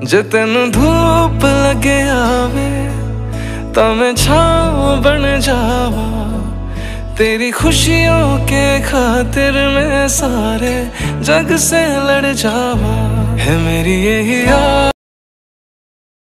ਜੇ ਤੈਨੂੰ ਧੂਪ ਲੱਗੇ ਆਵੇ ਤਾਂ ਮੈਂ ਛਾਂ ਬਣ ਜਾਵਾਂ तेरी खुशियों के खातिर मैं सारे जग से लड़ जावा। है मेरी यही याद